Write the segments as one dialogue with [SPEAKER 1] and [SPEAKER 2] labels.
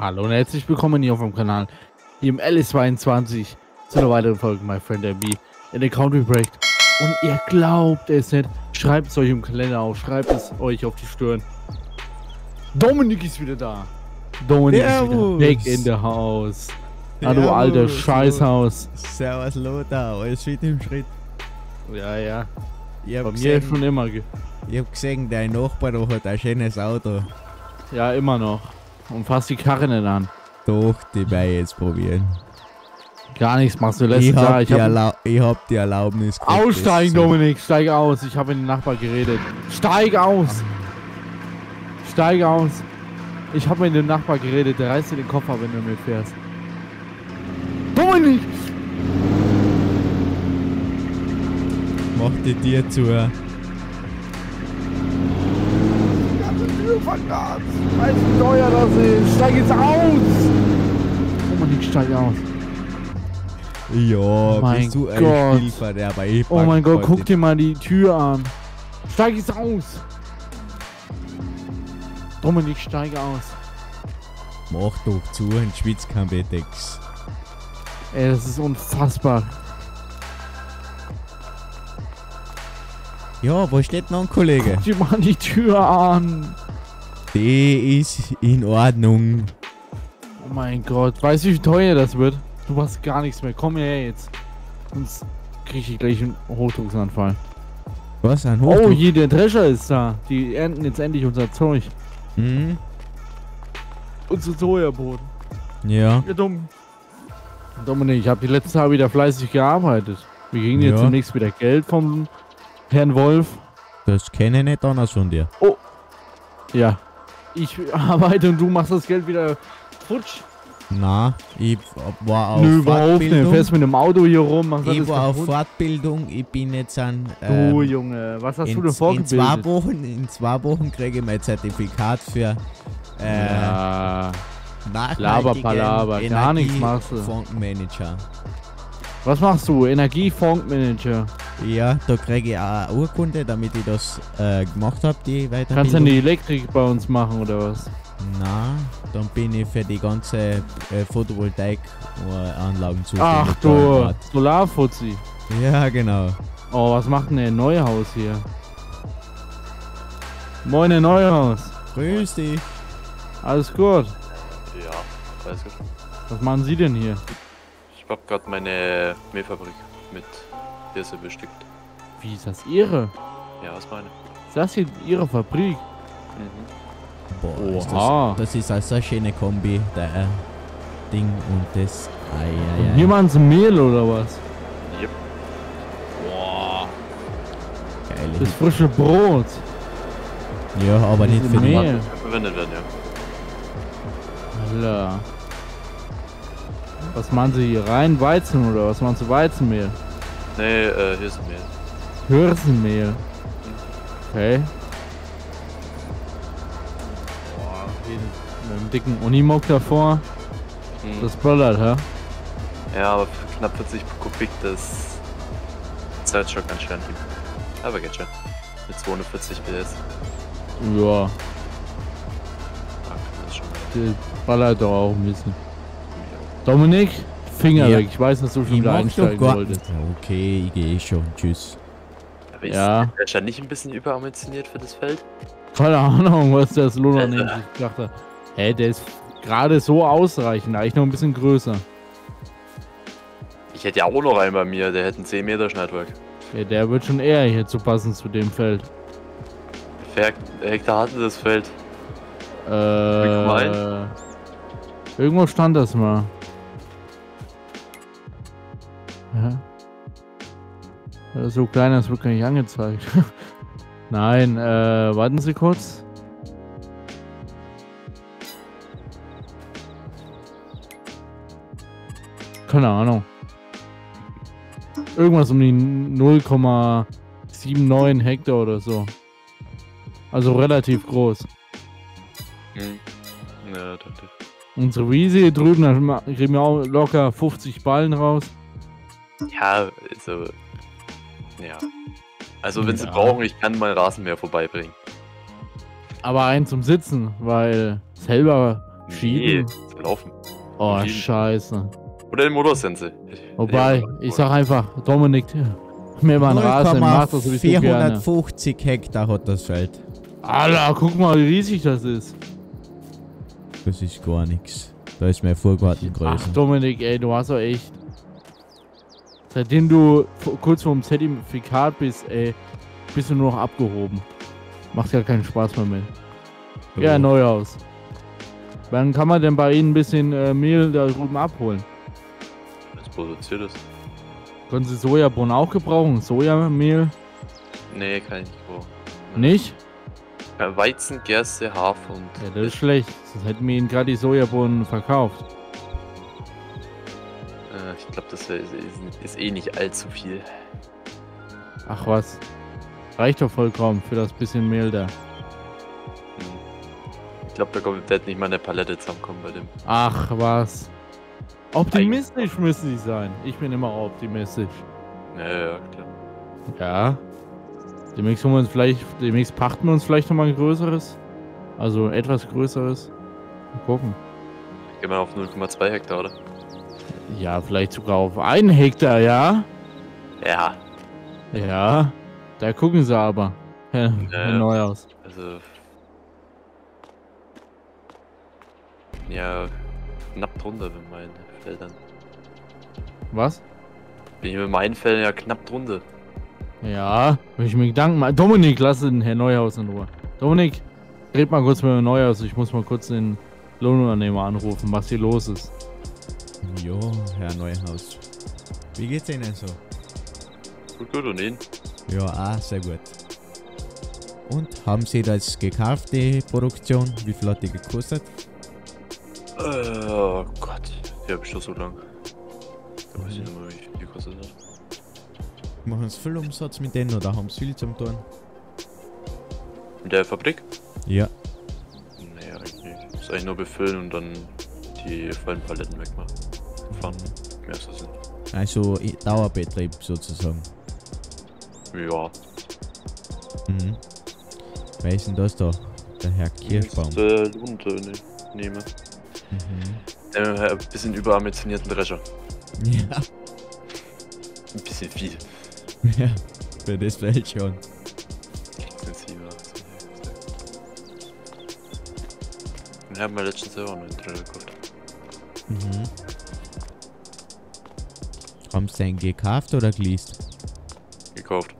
[SPEAKER 1] Hallo und herzlich willkommen hier auf dem Kanal, hier im LS22 zu einer weiteren Folge My Friend MB in der Country Break. Und ihr glaubt es nicht, schreibt es euch im Kalender auf, schreibt es euch auf die Stirn. Dominik ist wieder da. Dominik ist wieder back in the house. Hallo alter Scheißhaus.
[SPEAKER 2] Servus Lothar, alles fit im Schritt.
[SPEAKER 1] Ja, ja.
[SPEAKER 2] Ich
[SPEAKER 1] Bei
[SPEAKER 2] hab,
[SPEAKER 1] mir
[SPEAKER 2] gesehen,
[SPEAKER 1] schon immer.
[SPEAKER 2] ich hab gesehen, dein Nachbar hat ein schönes Auto.
[SPEAKER 1] Ja, immer noch. Und fass die Karre nicht an.
[SPEAKER 2] Doch, die bei jetzt probieren.
[SPEAKER 1] Gar nichts machst du
[SPEAKER 2] Ich
[SPEAKER 1] letztes Jahr.
[SPEAKER 2] hab,
[SPEAKER 1] Ich
[SPEAKER 2] die
[SPEAKER 1] hab
[SPEAKER 2] ich die Erlaubnis gekriegt,
[SPEAKER 1] Aussteigen, Dominik, steig aus. Ich habe mit dem Nachbar geredet. Steig aus! Steig aus! Ich habe mit dem Nachbar geredet, der reißt dir den Kopf ab, wenn du mitfährst. Dominik!
[SPEAKER 2] Mach die Tür zu.
[SPEAKER 1] Vergas! Weißt du, teuer das ist? Steig jetzt aus! Dominik, steig aus.
[SPEAKER 2] Ja,
[SPEAKER 1] Mein
[SPEAKER 2] bist du ein
[SPEAKER 1] Gott.
[SPEAKER 2] Spielverderber. Ich
[SPEAKER 1] Oh mein Gott, guck dir mal die Tür an. Steig jetzt aus! Dominik, steig aus.
[SPEAKER 2] Mach doch zu, ein Schwitzkambedex.
[SPEAKER 1] Ey, das ist unfassbar.
[SPEAKER 2] Ja, wo steht noch ein Kollege?
[SPEAKER 1] Guck dir mal die Tür an.
[SPEAKER 2] Die ist in Ordnung.
[SPEAKER 1] Oh mein Gott, weißt du, wie teuer das wird? Du hast gar nichts mehr. Komm her jetzt. Sonst krieg ich gleich einen Hochdrucksanfall.
[SPEAKER 2] Was, ein
[SPEAKER 1] Oh,
[SPEAKER 2] Hochdruck?
[SPEAKER 1] hier, der Drescher ist da. Die ernten jetzt endlich unser Zeug.
[SPEAKER 2] Hm?
[SPEAKER 1] Unser Sojaboden.
[SPEAKER 2] Ja.
[SPEAKER 1] Ja, dumm. Dominik, ich habe die letzten Tage wieder fleißig gearbeitet. Wir kriegen jetzt
[SPEAKER 2] Ja.
[SPEAKER 1] demnächst wieder Geld vom Herrn Wolf.
[SPEAKER 2] Das kenne ich nicht anders von dir.
[SPEAKER 1] Ja. Ich arbeite und du machst das Geld wieder futsch.
[SPEAKER 2] Na, ich war auf
[SPEAKER 1] Nö. Du
[SPEAKER 2] Fortbildung.
[SPEAKER 1] fährst mit dem Auto hier rum, machst
[SPEAKER 2] Ich war auf
[SPEAKER 1] kaputt.
[SPEAKER 2] Fortbildung, ich bin jetzt an.
[SPEAKER 1] Du,
[SPEAKER 2] ähm,
[SPEAKER 1] Junge, was hast
[SPEAKER 2] in,
[SPEAKER 1] du denn
[SPEAKER 2] in
[SPEAKER 1] vorgebildet?
[SPEAKER 2] zwei Wochen, in zwei Wochen kriege ich mein Zertifikat für äh,
[SPEAKER 1] ja. Laberpalaber, gar nichts machst du.
[SPEAKER 2] Fondsmanager.
[SPEAKER 1] Was machst du? Energiefondsmanager.
[SPEAKER 2] Ja, da kriege ich auch eine Urkunde, damit ich das äh, gemacht habe, die Weiterbildung.
[SPEAKER 1] Kannst du die Elektrik bei uns machen oder was?
[SPEAKER 2] Na, dann bin ich für die ganze äh, Photovoltaik-Anlagen zuständig.
[SPEAKER 1] Ach du. Solarfuzzi.
[SPEAKER 2] Ja, genau.
[SPEAKER 1] Oh, was macht denn der Neuhaus hier? Moin, Herr Neuhaus.
[SPEAKER 2] Grüß dich.
[SPEAKER 1] Alles gut.
[SPEAKER 3] Ja, alles gut.
[SPEAKER 1] Was machen Sie denn hier?
[SPEAKER 3] Ich hab gerade meine Mehlfabrik mit Hirse bestückt.
[SPEAKER 1] Wie ist das Ihre?
[SPEAKER 3] Ja, was meine?
[SPEAKER 1] Ist das hier Ihre Fabrik?
[SPEAKER 3] Mhm.
[SPEAKER 2] Boah, ist
[SPEAKER 1] Oha.
[SPEAKER 2] das, das ist also eine schöne Kombi, der äh, Ding und das. Ei, ei,
[SPEAKER 1] Und
[SPEAKER 2] ei.
[SPEAKER 1] hier machen Sie Mehl oder was?
[SPEAKER 3] Yep.
[SPEAKER 1] Boah.
[SPEAKER 2] Geil.
[SPEAKER 1] Das frische Brot.
[SPEAKER 2] Ja, aber nicht
[SPEAKER 1] Diese
[SPEAKER 2] für den
[SPEAKER 1] Mehl.
[SPEAKER 3] Verwendet werden, ja.
[SPEAKER 1] Alter. Was machen Sie hier rein? Weizen oder was machen Sie? Weizenmehl?
[SPEAKER 3] Nee, äh, Hirsemehl.
[SPEAKER 1] Hirsenmehl. Okay. Boah, mit einem dicken Unimog davor.
[SPEAKER 3] Mhm.
[SPEAKER 1] Das böllert, hä?
[SPEAKER 3] Ja, aber für knapp 40 Kubik, das zahlt schon ganz schön. Aber geht schon. Mit 240 PS.
[SPEAKER 1] Ja,
[SPEAKER 3] Ja, das ist schon mal.
[SPEAKER 1] der ballert doch auch ein bisschen. Dominik, Finger
[SPEAKER 2] Ja.
[SPEAKER 1] weg. Ich weiß, dass du schon
[SPEAKER 2] Ich
[SPEAKER 1] wieder einsteigen wolltest.
[SPEAKER 2] Okay, ich gehe schon. Tschüss.
[SPEAKER 3] Aber ist
[SPEAKER 1] Ja.
[SPEAKER 3] der schon nicht ein bisschen überambitioniert für das Feld?
[SPEAKER 1] Keine Ahnung, was das Lola
[SPEAKER 3] Alter.
[SPEAKER 1] nämlich gedacht hat. Hä, der ist gerade so ausreichend, eigentlich noch ein bisschen größer.
[SPEAKER 3] Ich hätte ja auch noch einen bei mir, der hätte ein 10 Meter Schneidwerk.
[SPEAKER 1] Ja, der wird schon eher hier zu passen zu dem Feld.
[SPEAKER 3] Viel Hektar hatte das Feld?
[SPEAKER 1] Äh, irgendwo stand das mal. So klein, das wird gar nicht angezeigt. Nein, äh, warten Sie kurz. Keine Ahnung. Irgendwas um die 0,79 Hektar oder so. Also relativ groß.
[SPEAKER 3] Hm. Ja, ich.
[SPEAKER 1] Unsere Wiese hier drüben, da kriegen wir auch locker 50 Ballen raus.
[SPEAKER 3] Ja, also. Ja. Also, wenn sie
[SPEAKER 1] Ja.
[SPEAKER 3] brauchen, ich kann mal Rasenmäher vorbeibringen.
[SPEAKER 1] Aber einen zum Sitzen, weil selber Schieben?
[SPEAKER 3] Nee, laufen.
[SPEAKER 1] Oh,
[SPEAKER 3] Schieben.
[SPEAKER 1] scheiße.
[SPEAKER 3] Oder den Motorsense.
[SPEAKER 1] Wobei, ich sag einfach, Dominik, mir mal einen Rasen, macht das sowieso gerne.
[SPEAKER 2] 450 Hektar hat das Feld.
[SPEAKER 1] Alter, guck mal, wie riesig das ist.
[SPEAKER 2] Das ist gar nichts. Da ist mein Vorgarten
[SPEAKER 1] Ach. Dominik, ey, du hast doch echt. Seitdem du kurz vorm Zertifikat bist, ey, bist du nur noch abgehoben. Macht ja keinen Spaß mehr mit. Ja, Neuhaus. Wann kann man denn bei Ihnen ein bisschen äh, Mehl da drüben abholen?
[SPEAKER 3] Was produziert das?
[SPEAKER 1] Können Sie Sojabohnen auch gebrauchen? Sojamehl?
[SPEAKER 3] Nee, kann ich nicht brauchen.
[SPEAKER 1] Nicht?
[SPEAKER 3] Weizen, Gerste, Hafer und.
[SPEAKER 1] Ja, das ist schlecht. Sonst hätten wir Ihnen gerade die Sojabohnen verkauft.
[SPEAKER 3] Ich glaube, das ist, ist, eh nicht allzu viel.
[SPEAKER 1] Ach was. Reicht doch vollkommen für das bisschen Mehl da.
[SPEAKER 3] Hm. Ich glaube, da kommt hat nicht mal eine Palette zusammenkommen bei dem.
[SPEAKER 1] Ach was. Optimistisch müssen Sie sein. Ich bin immer optimistisch.
[SPEAKER 3] Ja, ja, klar.
[SPEAKER 1] Ja. Demnächst holen wir uns vielleicht, demnächst pachten wir uns vielleicht nochmal ein größeres. Also etwas größeres. Mal gucken.
[SPEAKER 3] Gehen wir auf 0,2 Hektar, oder?
[SPEAKER 1] Ja, vielleicht sogar auf einen Hektar, ja?
[SPEAKER 3] Ja,
[SPEAKER 1] Ja. Da gucken sie aber. Herr, Herr
[SPEAKER 3] Ja.
[SPEAKER 1] Neuhaus.
[SPEAKER 3] also. Ja, knapp drunter bei meinen Feldern.
[SPEAKER 1] Was?
[SPEAKER 3] Bin ich mit meinen Feldern ja knapp drunter.
[SPEAKER 1] Ja, wenn ich mir Gedanken mache. Dominik, lass den Herr Neuhaus in Ruhe. Dominik, red mal kurz mit Herrn Neuhaus. Ich muss mal kurz den Lohnunternehmer anrufen, was hier los ist.
[SPEAKER 2] Jo, Herr Neuhaus. Wie geht's Ihnen so?
[SPEAKER 3] Gut, gut, und Ihnen?
[SPEAKER 2] Ja, auch sehr gut. Und haben Sie das gekauft, die Produktion? Wie viel hat die gekostet?
[SPEAKER 3] Äh, oh Gott, die hab ich schon so lang. Da weiß ich nicht mehr, wie viel die kostet hat.
[SPEAKER 2] Machen Sie viel Umsatz mit denen oder haben Sie viel zum tun?
[SPEAKER 3] In der Fabrik?
[SPEAKER 2] Ja.
[SPEAKER 3] Nee, eigentlich nicht. Ist eigentlich nur befüllen und dann die vollen Paletten wegmachen. Fahren. Das nicht.
[SPEAKER 2] Also Dauerbetrieb sozusagen.
[SPEAKER 3] Ja.
[SPEAKER 2] Mhm. Wer ist denn das da? Der Herr Kirschbaum.
[SPEAKER 3] Ist, äh, Lohnunternehmer.
[SPEAKER 2] Mhm.
[SPEAKER 3] Der ein bisschen überambitionierten Drescher.
[SPEAKER 2] Ja.
[SPEAKER 3] Ein bisschen viel.
[SPEAKER 2] ja. Für das Feld schon.
[SPEAKER 3] Ich habe mir letztens selber noch einen Drescher gekauft.
[SPEAKER 2] Mhm. Haben Sie den gekauft oder geleast?
[SPEAKER 3] Gekauft.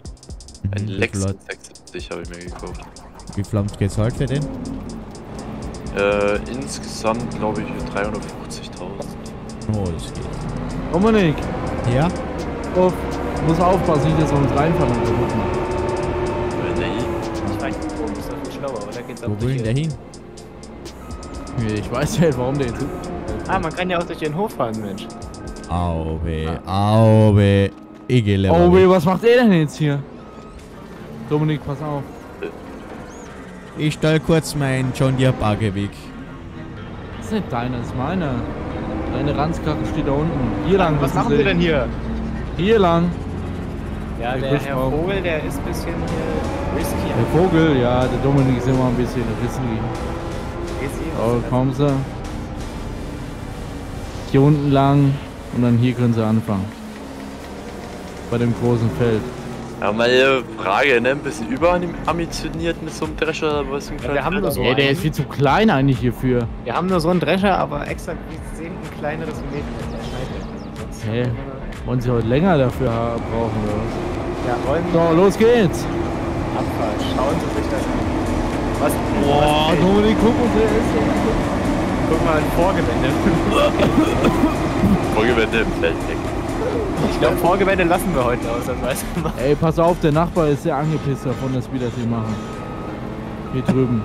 [SPEAKER 2] Mhm.
[SPEAKER 3] Ein Lex
[SPEAKER 2] hat-
[SPEAKER 3] 76 habe ich mir gekauft.
[SPEAKER 2] Wie viel haben Sie gezahlt für den?
[SPEAKER 3] Äh, insgesamt glaube ich 350.000.
[SPEAKER 2] Oh, das geht.
[SPEAKER 1] Dominik,
[SPEAKER 2] Ja?
[SPEAKER 1] auf, muss aufpassen, nicht, dass wir uns reinfallen und
[SPEAKER 3] nee.
[SPEAKER 4] Ich weiß nicht, warum ist das schlauer, oder geht's auch
[SPEAKER 2] Wo will denn der hin?
[SPEAKER 1] Ich weiß ja nicht, warum der jetzt.
[SPEAKER 4] Ah, man kann ja auch durch den Hof fahren, Mensch.
[SPEAKER 2] Lieber
[SPEAKER 1] Oh,
[SPEAKER 2] weg.
[SPEAKER 1] weh, was macht er denn jetzt hier? Dominik, pass auf.
[SPEAKER 2] Ich stell kurz meinen John Deere Bagger weg.
[SPEAKER 1] Das ist nicht deiner, das ist meiner. Deine Ranzkarre steht da unten. Hier lang,
[SPEAKER 4] Was machen Sie denn hier?
[SPEAKER 1] Hier lang.
[SPEAKER 4] Ja,
[SPEAKER 1] Der
[SPEAKER 4] der Herr. Vogel, der ist ein bisschen äh, risky.
[SPEAKER 1] Der Vogel, ja, der Dominik ist immer ein bisschen risky.
[SPEAKER 4] Risky,
[SPEAKER 1] Oh, kommen sie. Hier unten lang und dann hier können sie anfangen. Bei dem großen Feld.
[SPEAKER 3] Ja, meine Frage, ne? Ein bisschen überambitioniert mit so einem Drescher, aber was ein
[SPEAKER 4] Ja, wir haben nur so
[SPEAKER 1] Ey, der ist viel zu klein eigentlich hierfür.
[SPEAKER 4] Wir haben nur so einen Drescher, aber extra wie Sie sehen, ein kleineres Mädchen.
[SPEAKER 1] Hä?
[SPEAKER 4] wir-
[SPEAKER 1] Wollen sie heute länger dafür brauchen oder was?
[SPEAKER 4] Ja, wollen
[SPEAKER 1] So, los geht's.
[SPEAKER 4] Abfahrt. Schauen Sie sich das an. Was?
[SPEAKER 1] Boah, Dominik, guck uns der ist.
[SPEAKER 4] Guck mal, ein Vorgewende.
[SPEAKER 3] Vorgewende im Feld weg.
[SPEAKER 4] Ich glaube, Vorgewende lassen wir heute aus, weiß man.
[SPEAKER 1] Ey, pass auf, der Nachbar ist sehr angepisst davon, dass wir das hier machen. Hier drüben.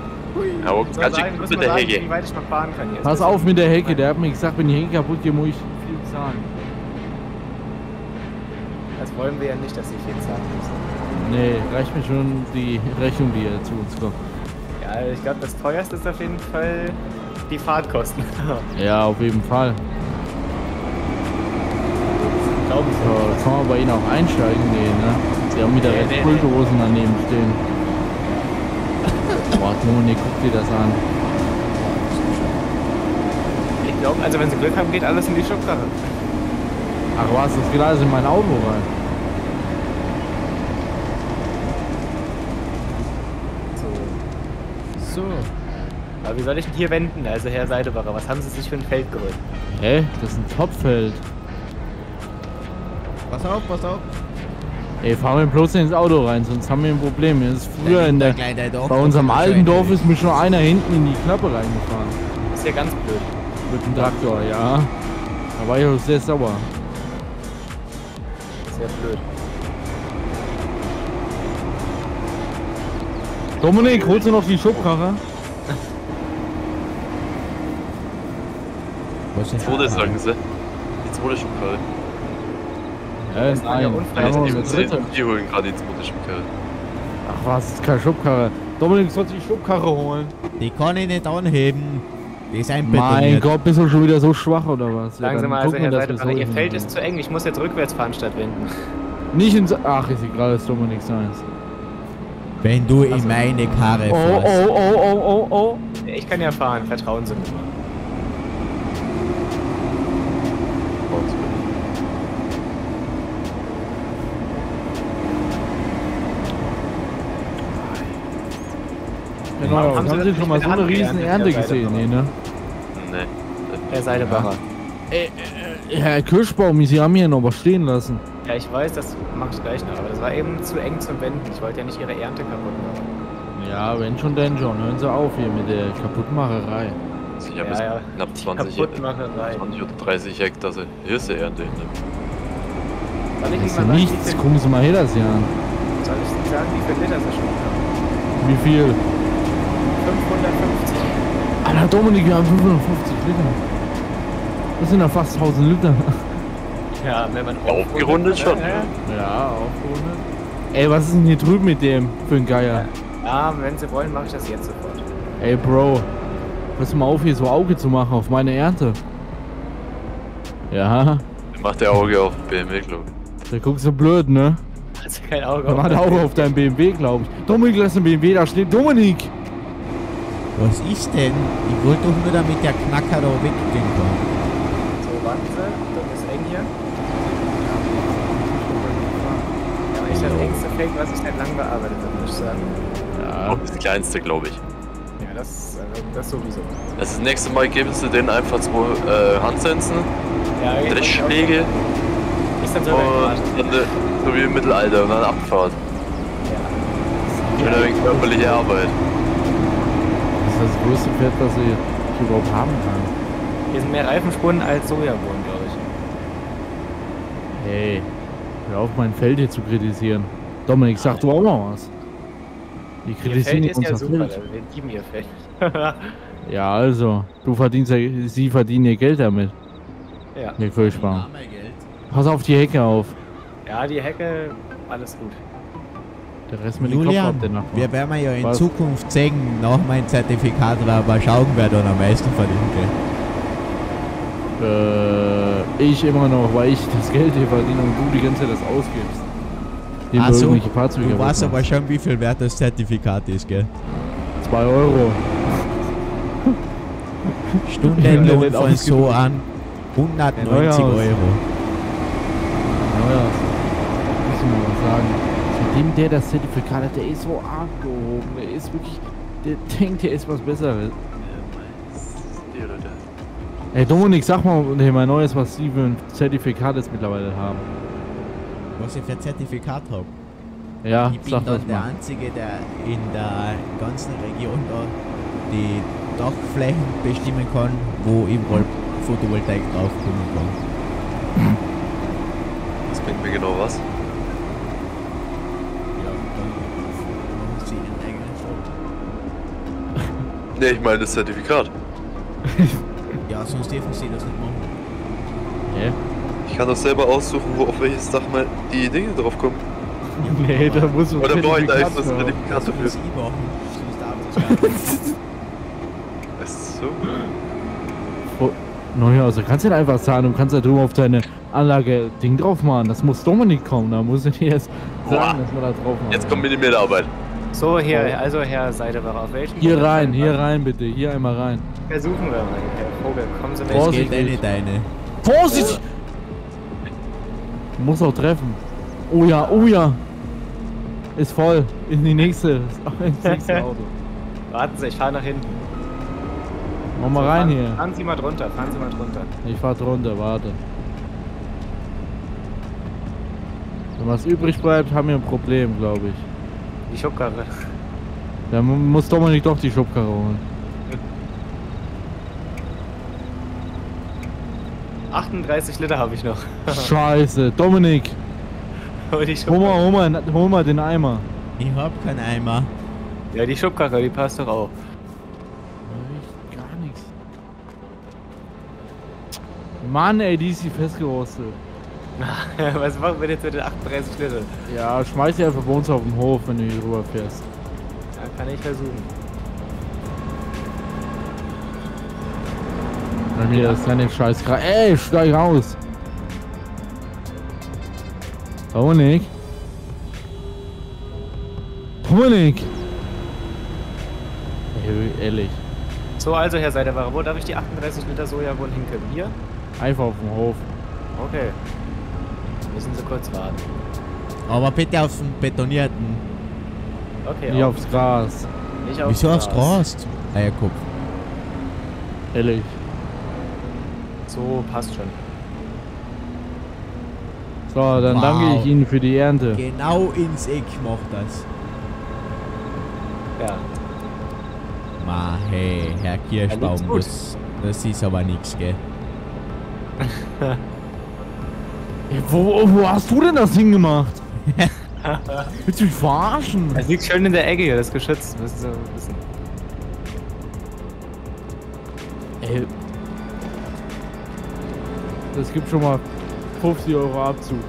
[SPEAKER 3] Ja, ganz
[SPEAKER 4] sagen,
[SPEAKER 3] schön
[SPEAKER 4] muss
[SPEAKER 3] mit
[SPEAKER 4] man
[SPEAKER 3] der
[SPEAKER 4] sagen,
[SPEAKER 3] Hecke.
[SPEAKER 4] wie weit ich noch fahren kann jetzt.
[SPEAKER 1] Pass auf mit der Hecke, der hat mir gesagt, wenn die Hecke kaputt geht, muss ich viel zahlen.
[SPEAKER 4] Das wollen wir ja nicht, dass Sie viel zahlen müssen.
[SPEAKER 1] Nee, reicht mir schon die Rechnung, die hier zu uns kommt.
[SPEAKER 4] Ja, ich glaube, das teuerste ist auf jeden Fall die Fahrtkosten.
[SPEAKER 1] Ja, auf jeden Fall.
[SPEAKER 4] Glauben Sie.
[SPEAKER 1] So, kann man bei Ihnen auch einsteigen? Nee, ne? Sie haben wieder
[SPEAKER 4] Nee,
[SPEAKER 1] Red Bull. Dosen daneben stehen. Boah, Dominik, guck dir das an.
[SPEAKER 4] Ja, also wenn sie Glück haben, geht alles in die Schubkarre.
[SPEAKER 1] Ach was, das geht alles in mein Auto rein.
[SPEAKER 4] So.
[SPEAKER 2] So.
[SPEAKER 4] Aber wie soll ich denn hier wenden? Also Herr Seidebacher, was haben Sie sich für ein Feld geholt?
[SPEAKER 1] Hä? Das ist ein Topfeld.
[SPEAKER 2] Pass auf, pass auf.
[SPEAKER 1] Ey, fahr mir bloß ins Auto rein, sonst haben wir ein Problem. Das ist früher in der, bei unserem alten Dorf ist mir schon einer hinten in die Klappe reingefahren.
[SPEAKER 4] Das ist ja ganz blöd.
[SPEAKER 1] Mit dem Traktor, ja. Da war ich auch sehr sauer.
[SPEAKER 4] Sehr blöd.
[SPEAKER 1] Dominik, holst du noch die Schubkarre?
[SPEAKER 2] Ist
[SPEAKER 3] Zweite
[SPEAKER 2] das?
[SPEAKER 3] sagen sie. Die zweite Schubkarre.
[SPEAKER 1] Ja,
[SPEAKER 4] Das war ja
[SPEAKER 1] Ja,
[SPEAKER 4] die
[SPEAKER 3] Die, die holen gerade die zweite Schubkarre.
[SPEAKER 1] Ach was, das ist keine Schubkarre. Dominik, sollst du die Schubkarre holen?
[SPEAKER 2] Die kann ich nicht anheben. Die ist
[SPEAKER 1] Mein
[SPEAKER 2] einbetoniert.
[SPEAKER 1] Gott, bist du schon wieder so schwach oder was?
[SPEAKER 4] Sagen Sie
[SPEAKER 1] dann
[SPEAKER 4] mal, also
[SPEAKER 1] wir,
[SPEAKER 4] Herr
[SPEAKER 1] wir
[SPEAKER 4] Seidebacher,
[SPEAKER 1] so
[SPEAKER 4] Ihr Feld ist zu eng. Ich muss jetzt rückwärts fahren statt wenden.
[SPEAKER 1] Nicht ins... Ach, ist egal, das ist Dominik seins.
[SPEAKER 2] Wenn du in
[SPEAKER 4] Also-
[SPEAKER 2] meine Karre
[SPEAKER 1] Oh,
[SPEAKER 2] fährst.
[SPEAKER 1] oh, oh, oh, oh, oh.
[SPEAKER 4] Ich kann ja fahren, vertrauen Sie mir.
[SPEAKER 1] Genau, haben
[SPEAKER 4] haben Sie
[SPEAKER 1] Sie schon mal so eine riesen Ernte gesehen? Nee, ne?
[SPEAKER 3] Nee.
[SPEAKER 4] Herr Seidebacher.
[SPEAKER 1] Ey, äh, Herr Kirschbaum, Sie haben hier noch was stehen lassen.
[SPEAKER 4] Ja, ich weiß, das mache ich gleich noch, aber das war eben zu eng zum Wenden. Ich wollte ja nicht Ihre Ernte kaputt machen.
[SPEAKER 1] Ja, wenn schon, denn schon. Hören Sie auf hier mit der Kaputtmacherei.
[SPEAKER 3] Also ich habe
[SPEAKER 4] Ja,
[SPEAKER 3] jetzt
[SPEAKER 4] ja.
[SPEAKER 3] knapp 20,
[SPEAKER 4] Kaputtmacherei.
[SPEAKER 3] 20 oder 30 Hektar Hirse Ernte.
[SPEAKER 4] Soll ich
[SPEAKER 1] Das ist ja
[SPEAKER 4] sagen,
[SPEAKER 1] nichts. Gucken Sie mal her das hier an.
[SPEAKER 4] soll ich Ihnen sagen, wie viel Liter Sie schon haben?
[SPEAKER 1] Wie viel?
[SPEAKER 4] 550.
[SPEAKER 1] Alter, Dominik, wir haben 550 Liter. Das sind ja fast 1000 Liter.
[SPEAKER 4] Ja, wenn man
[SPEAKER 3] Aufgerundet schon,
[SPEAKER 4] Ja,
[SPEAKER 1] Ja, aufgerundet. Ey, was ist denn hier drüben mit dem für ein Geier?
[SPEAKER 4] ja, wenn Sie wollen, mache ich das jetzt sofort.
[SPEAKER 1] Ey, Bro. Pass mal auf, hier so Auge zu machen auf meine Ernte. Ja,
[SPEAKER 3] Macht der Auge auf BMW, glaube
[SPEAKER 1] da guckst du blöd, ne?
[SPEAKER 4] Also kein Auge
[SPEAKER 1] Da war der Auge auf deinem BMW, glaube ich. Dominik, lass den BMW da stehen. Dominik!
[SPEAKER 2] Was ist denn? Ich wollte doch nur damit der Knacker da weggehen kann.
[SPEAKER 4] So, warten Sie, das ist eng hier. Ja, echt das engste Feld, was ich seit langem bearbeitet habe, muss ich sagen.
[SPEAKER 1] Ja,
[SPEAKER 3] Auch das kleinste, glaube ich.
[SPEAKER 4] Ja, das, also, das sowieso.
[SPEAKER 3] Also das nächste Mal geben sie denen einfach zwei äh, Handsensen,
[SPEAKER 4] Ja, ich-
[SPEAKER 3] Dreschschläge
[SPEAKER 4] Ist dann so
[SPEAKER 3] und dann, äh, so wie im Mittelalter und dann Abfahrt.
[SPEAKER 4] Ja.
[SPEAKER 3] Ein wenig körperliche Arbeit.
[SPEAKER 1] Das ist das größte Pferd, was ich überhaupt haben kann.
[SPEAKER 4] Hier sind mehr Reifenspuren als Sojabohnen, glaube ich.
[SPEAKER 1] Hey, hör auf, mein Feld hier zu kritisieren. Dominik, sag du auch mal was. Die
[SPEAKER 4] Ihr
[SPEAKER 1] kritisieren
[SPEAKER 4] Feld ist ja
[SPEAKER 1] unser
[SPEAKER 4] super,
[SPEAKER 1] Feld.
[SPEAKER 4] wir lieben ihr Feld.
[SPEAKER 1] Ja, also, du verdienst ja, sie verdienen ihr Geld damit.
[SPEAKER 4] ja.
[SPEAKER 2] Mein Geld.
[SPEAKER 1] Pass auf die Hecke auf.
[SPEAKER 4] ja, die Hecke, alles gut.
[SPEAKER 1] Der Rest mit Kopf
[SPEAKER 2] Julian,
[SPEAKER 1] ab, der Nachbar.
[SPEAKER 2] wir werden ja in
[SPEAKER 1] Was?
[SPEAKER 2] Zukunft sehen, nach meinem Zertifikat, mal schauen, wer da am meisten verdient. Gell?
[SPEAKER 1] Äh, ich immer noch, weil ich das Geld hier verdiene und du die ganze Zeit das ausgibst.
[SPEAKER 2] Ach
[SPEAKER 1] du
[SPEAKER 2] weißt aber schon, wie viel wert das Zertifikat ist, gell?
[SPEAKER 1] machst. Zwei Euro.
[SPEAKER 2] Stundenlohn von so an 190
[SPEAKER 1] Neuhaus.
[SPEAKER 2] Euro.
[SPEAKER 1] Naja, muss ich mal was sagen. Seitdem der das Zertifikat hat, der ist so abgehoben. Der ist wirklich, der denkt, der ist was Besseres. Ey Dominik, sag mal hey, mein neues, was Sie für ein Zertifikat jetzt mittlerweile haben.
[SPEAKER 2] Was ich für Zertifikat habe.
[SPEAKER 1] Ja,
[SPEAKER 2] ich bin dann der
[SPEAKER 1] mal.
[SPEAKER 2] Einzige, der in der ganzen Region da die Dachflächen bestimmen kann, wo überall Photovoltaik draufkommen kann.
[SPEAKER 3] Das bringt mir genau was. Ne, ich meine das Zertifikat.
[SPEAKER 2] Ja, sonst dürfen sie das nicht machen.
[SPEAKER 1] Hä?
[SPEAKER 3] Ich kann doch selber aussuchen, wo auf welches Dach mal die Dinge drauf kommen.
[SPEAKER 1] Nee, da muss man
[SPEAKER 3] Oder brauche ich da einfach das. Zertifikat dafür?
[SPEAKER 2] das gar nicht.
[SPEAKER 3] Ist so?
[SPEAKER 1] Naja, also kannst du nicht einfach sagen, du kannst da drüben auf deine Anlage Ding drauf machen. Das muss Dominik kommen, da muss ich dir jetzt sagen, dass wir da drauf machen.
[SPEAKER 3] Jetzt kommt mir die Mehrarbeit.
[SPEAKER 4] So, hier, also Herr Seidebacher, auf welchen?
[SPEAKER 1] Hier rein, hier rein bitte, hier einmal rein.
[SPEAKER 4] Versuchen wir mal, Herr Vogel. Kommen Sie mit.
[SPEAKER 2] Das
[SPEAKER 1] Vorsichtig.
[SPEAKER 2] geht eine deine.
[SPEAKER 1] Vorsicht! Muss auch treffen. Oh ja, oh ja. Ist voll. In die nächste. Ins nächste Auto.
[SPEAKER 4] Warten Sie, ich fahre nach hinten.
[SPEAKER 1] Mach mal rein
[SPEAKER 4] fahren,
[SPEAKER 1] hier.
[SPEAKER 4] Fahren Sie mal drunter, fahren Sie mal drunter.
[SPEAKER 1] Ich fahr drunter, warte. Wenn was übrig bleibt, haben wir ein Problem, glaube ich.
[SPEAKER 4] Die Schubkarre.
[SPEAKER 1] Dann mu- muss Dominik doch die Schubkarre holen.
[SPEAKER 4] 38 Liter habe ich noch.
[SPEAKER 1] Scheiße. Dominik,
[SPEAKER 4] Aber die
[SPEAKER 1] hol mal, hol mal, hol mal den Eimer.
[SPEAKER 2] Ich hab keinen Eimer.
[SPEAKER 4] Ja, die Schubkarre, die passt doch auch.
[SPEAKER 1] Gar nichts. Mann, ey, die ist hier festgerostet.
[SPEAKER 4] Was machen wir jetzt mit den 38 Liter?
[SPEAKER 1] Ja, schmeiß die einfach bei uns auf dem Hof, wenn du hier rüber fährst.
[SPEAKER 4] Ja, kann ich versuchen.
[SPEAKER 1] Bei mir ist dann den Scheiß. Ey, steig raus! Dominik! Ey, ehrlich.
[SPEAKER 4] So, also, Herr Seiderwache, wo darf ich die 38 Liter Soja wohl hinkommen? Hier?
[SPEAKER 1] Einfach auf dem Hof.
[SPEAKER 4] Okay. Müssen Sie kurz warten.
[SPEAKER 2] Aber bitte auf den betonierten.
[SPEAKER 4] Okay,
[SPEAKER 1] Nicht
[SPEAKER 4] auf-
[SPEAKER 1] aufs Gras.
[SPEAKER 4] Nicht aufs
[SPEAKER 2] Wieso aufs
[SPEAKER 4] Gras.
[SPEAKER 2] Eierkopf.
[SPEAKER 1] Ehrlich.
[SPEAKER 4] So, passt schon.
[SPEAKER 1] So, dann
[SPEAKER 2] Wow.
[SPEAKER 1] danke ich Ihnen für die Ernte.
[SPEAKER 2] Genau ins Eck macht das.
[SPEAKER 4] Ja.
[SPEAKER 2] Ma, hey, Herr Kirschbaum, das, das ist aber nix, gell?
[SPEAKER 1] Wo, wo hast du denn das hingemacht? Willst du mich verarschen?
[SPEAKER 4] Es liegt schön in der Ecke hier, das Geschütz, müssen Sie wissen.
[SPEAKER 1] Ey. Das gibt schon mal 50 Euro Abzug.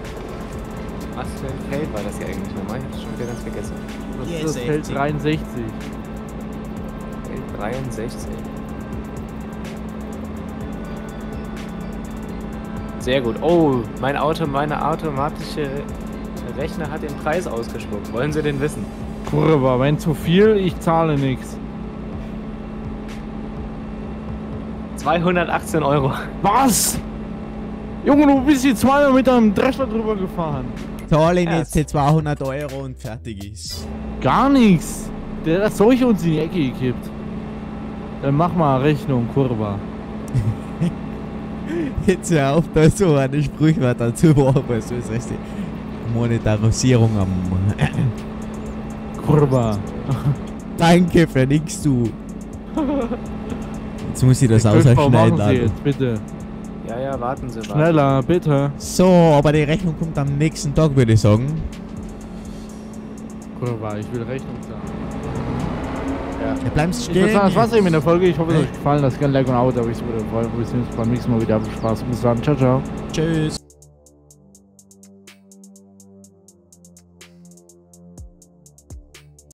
[SPEAKER 4] Was für ein Feld war das hier eigentlich nochmal? Ich hab's schon wieder ganz vergessen.
[SPEAKER 1] Das
[SPEAKER 2] Hier
[SPEAKER 1] ist das Feld
[SPEAKER 2] 60.
[SPEAKER 1] 63.
[SPEAKER 4] Feld 63. Sehr gut. Oh, mein Auto, meine automatische Rechner hat den Preis ausgespuckt. Wollen Sie den wissen?
[SPEAKER 1] Kurva, wenn zu viel, ich zahle nichts.
[SPEAKER 4] 218 Euro.
[SPEAKER 1] Was? Junge, du bist hier zweimal mit deinem Drescher drüber gefahren.
[SPEAKER 2] Zahlen
[SPEAKER 4] Ja,
[SPEAKER 2] jetzt die 200 Euro und fertig ist.
[SPEAKER 1] Gar nichts. Der hat solche uns in die Ecke gekippt. Dann mach mal Rechnung, Kurva.
[SPEAKER 2] Jetzt hör auf, da so eine Sprichwörter zu brauchen, so ist richtig. Monetarisierung am.
[SPEAKER 1] Kurva.
[SPEAKER 2] Danke für nix, du. Jetzt muss ich das ausschneiden.
[SPEAKER 1] Sie
[SPEAKER 2] Alter.
[SPEAKER 1] jetzt, bitte.
[SPEAKER 4] Ja, ja, warten Sie, warten.
[SPEAKER 1] Schneller, bitte.
[SPEAKER 2] So, aber die Rechnung kommt am nächsten Tag, würde ich sagen.
[SPEAKER 1] Kurva, ich will Rechnung zahlen.
[SPEAKER 2] Ja, bleibst
[SPEAKER 1] Ich
[SPEAKER 2] stehen.
[SPEAKER 1] würde sagen, das war's eben in der Folge. Ich hoffe, es hat euch gefallen. Lasst gerne ein Like und ein Abo, da. Ich würde freuen. Wir sehen uns beim nächsten Mal wieder. Spaß. Bis dann. Ciao, ciao.
[SPEAKER 2] Tschüss.